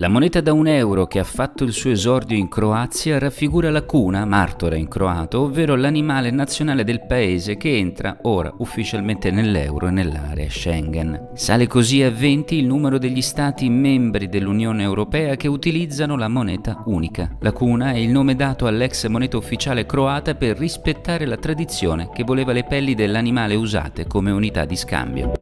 La moneta da un euro che ha fatto il suo esordio in Croazia raffigura la cuna, martora in croato, ovvero l'animale nazionale del paese che entra ora ufficialmente nell'euro e nell'area Schengen. Sale così a 20 il numero degli stati membri dell'Unione Europea che utilizzano la moneta unica. La cuna è il nome dato all'ex moneta ufficiale croata per rispettare la tradizione che voleva le pelli dell'animale usate come unità di scambio.